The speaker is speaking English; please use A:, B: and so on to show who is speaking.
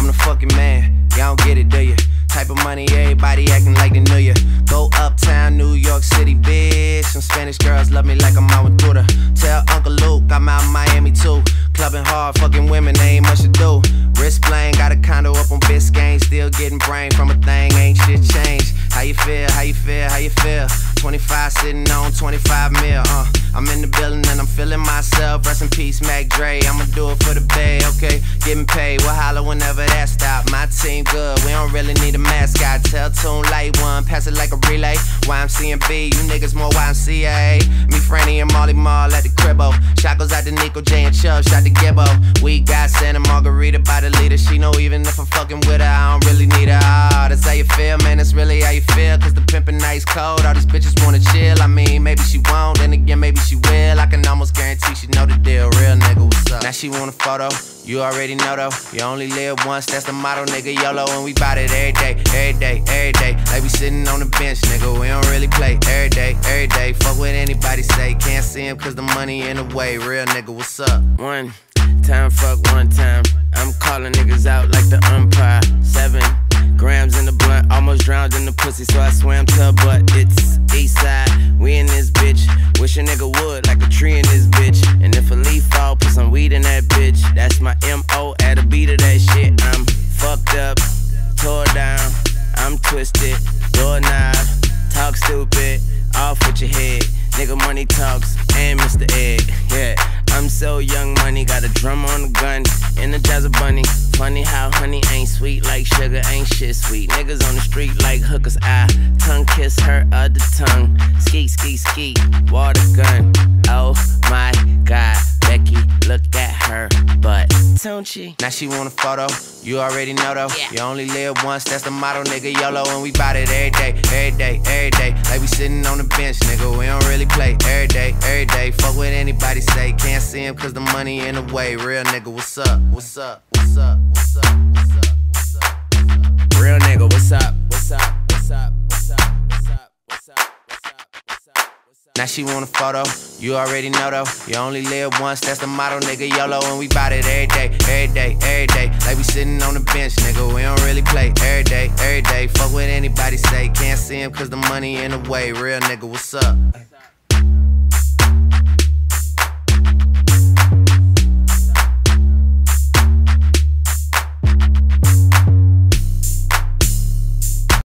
A: I'm the fucking man. Y'all don't get it, do you? Type of money, everybody acting like they knew ya. Go uptown, New York City, bitch. Some Spanish girls love me like I'm out with. Tell Uncle Luke I'm out in Miami too. Clubbing hard, fucking women, they ain't much to do. Wrist playing, got a condo up on Biscayne. Still getting brain from a thing, ain't shit changed. How you feel? How you feel? How you feel? 25 sitting on 25 mil, uh. I'm in the building and I'm feeling myself. Rest in peace, Mac Dre. I'ma do it for the bay, okay? Getting paid, we'll holler whenever that stop. My team good, we don't really need a mascot. Tell Tune Light One, pass it like a relay. YMC and B, you niggas more YMCA. Me, Franny, and Molly Mall at the cribbo. Shot goes out to Nico J and Chubb, shot to Gibbo. We got Santa Margarita by the leader. She know even if I'm fucking with her, I don't really need her. Pimpin' nice cold. All these bitches wanna chill. I mean, maybe she won't, then again, maybe she will. I can almost guarantee she know the deal. Real nigga, what's up? Now she want a photo. You already know though, you only live once, that's the motto, nigga. YOLO, and we bout it every day, every day, every day. Like we sitting on the bench, nigga. We don't really play every day, every day. Fuck what anybody say, can't see him cause the money in the way. Real nigga, what's up? One time, fuck one time. The pussy, so I swam to her butt. It's east side, we in this bitch. Wish a nigga would, like a tree in this bitch. And if a leaf fall, put some weed in that bitch. That's my MO at a beat of that shit. I'm fucked up, tore down, I'm twisted, doorknob, talk stupid, off with your head. Nigga money talks and Mr. Ed, drum on the gun, energize a bunny. Funny how honey ain't sweet like sugar, ain't shit sweet. Niggas on the street like hookers, I tongue kiss her other tongue. Ski, ski, ski, water gun. Oh my god, Don't she? Now she want a photo, you already know though.
B: Yeah.
A: You only live once, that's the motto, nigga. YOLO, and we bout it every day, every day, every day. Like we sitting on the bench, nigga. We don't really play every day, every day. Fuck what anybody say, can't see him cause the money in the way. Real nigga, what's up? What's up? What's up? Now she want a photo, you already know though. You only live once, that's the motto, nigga. YOLO, and we bout it every day, every day, every day. Like we sitting on the bench, nigga. We don't really play every day, every day. Fuck what anybody say, can't see him cause the money in the way. Real nigga, what's up?